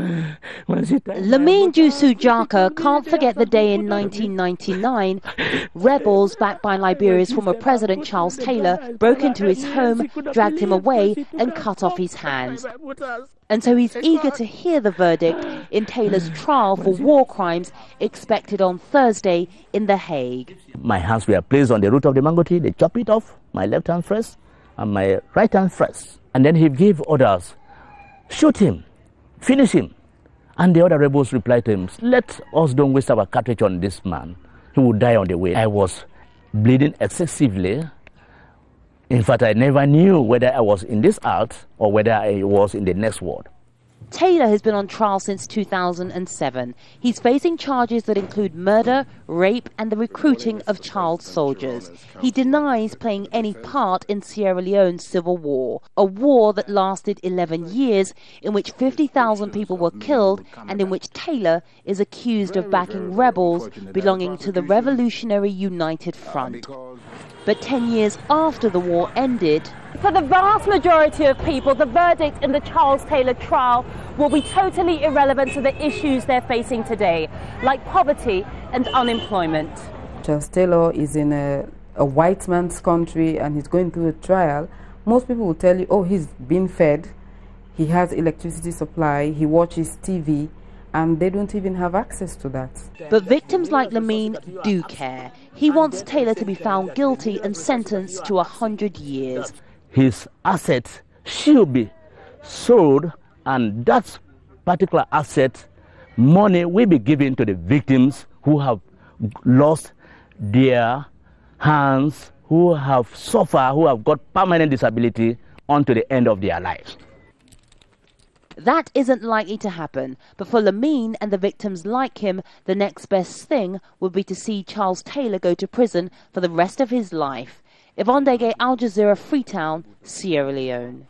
Lamine Dusu Jaka can't forget the day in 1999 rebels backed by Liberia's former president Charles Taylor broke into his home, dragged him away and cut off his hands. And so he's eager to hear the verdict in Taylor's trial for war crimes expected on Thursday in The Hague. My hands were placed on the root of the mango tree, they chopped it off, my left hand first and my right hand first. And then he gave orders, shoot him finish him. And the other rebels replied to him, Let us don't waste our cartridge on this man. He will die on the way. I was bleeding excessively. In fact, I never knew whether I was in this art or whether I was in the next world. Taylor has been on trial since 2007. He's facing charges that include murder, rape, and the recruiting of child soldiers. He denies playing any part in Sierra Leone's civil war, a war that lasted 11 years, in which 50,000 people were killed, and in which Taylor is accused of backing rebels belonging to the Revolutionary United Front. But 10 years after the war ended, for the vast majority of people, the verdict in the Charles Taylor trial will be totally irrelevant to the issues they're facing today, like poverty and unemployment. Charles Taylor is in a, a white man's country and he's going through a trial. Most people will tell you, oh, he's been fed, he has electricity supply, he watches TV, and they don't even have access to that. But victims like Lamine do care. He wants Taylor to be found guilty and sentenced to a hundred years. His assets should be sold, and that particular asset, money will be given to the victims who have lost their hands, who have suffered, who have got permanent disability unto the end of their lives. That isn't likely to happen, but for Lamine and the victims like him, the next best thing would be to see Charles Taylor go to prison for the rest of his life. Yvonne Ndege, Al Jazeera, Freetown, Sierra Leone.